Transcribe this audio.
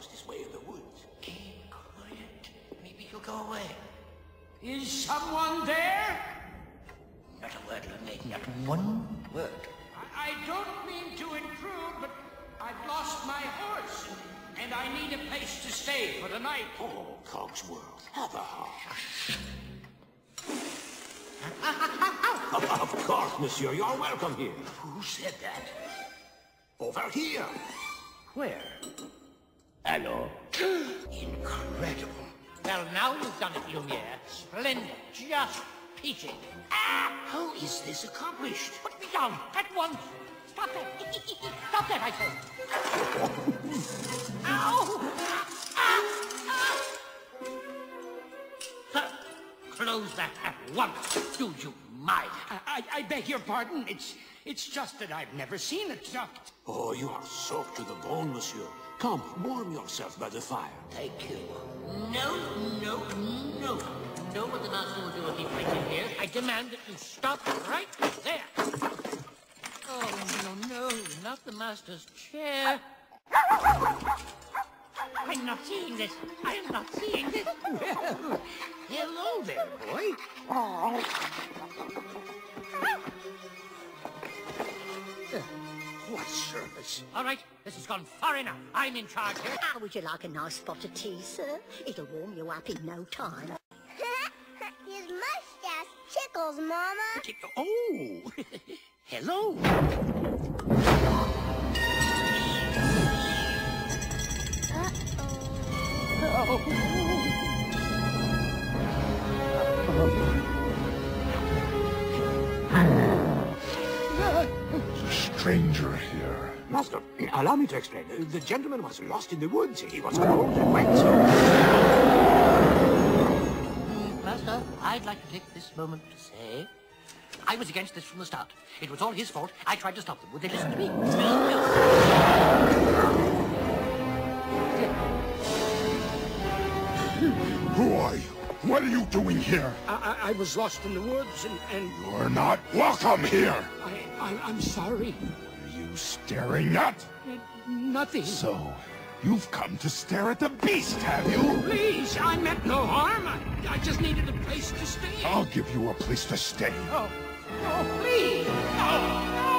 Is this way of the woods. Keep coming yet. Maybe you go away. Is someone there? Not a word, Lundy. Not one word. Lost my horse, and I need a place to stay for the night. Oh, Cogsworth, have a heart. of, of course, monsieur. You're welcome here. Who said that? Over here. Where? Hello. Incredible. Well, now you've done it, Lumiere. Splendid. Just peachy. Ah, how is this accomplished? Put me down at once. Stop that. Stop that, I say. Ow! Ah, ah. Sir, close that at once. Do you mind? I, I, I beg your pardon. It's it's just that I've never seen a duck. Oh, you are soaked to the bone, monsieur. Come, warm yourself by the fire. Thank you. No, no, no. Know what the master will do if he finds you here. I demand that you stop right there. Oh, no, no, not the master's chair. I'm not seeing this. I am not seeing this. Well, hello there, boy. What service? All right, this has gone far enough. I'm in charge here. How would you like a nice spot of tea, sir? It'll warm you up in no time. His mustache tickles, Mama. Oh, hello. stranger here. Master, allow me to explain. The gentleman was lost in the woods. He was cold and wet. Take this moment to say I was against this from the start. It was all his fault. I tried to stop them. Would they listen to me? Who are you? What are you doing here? I, I, I was lost in the woods, and, and You're not welcome here. I, I, I'm sorry. What are you staring at? Nothing. So, you've come to stare at the beast, have you? Please, I meant no harm. I, I just needed a place to stay. I'll give you a place to stay. Oh, oh, please. Oh. oh.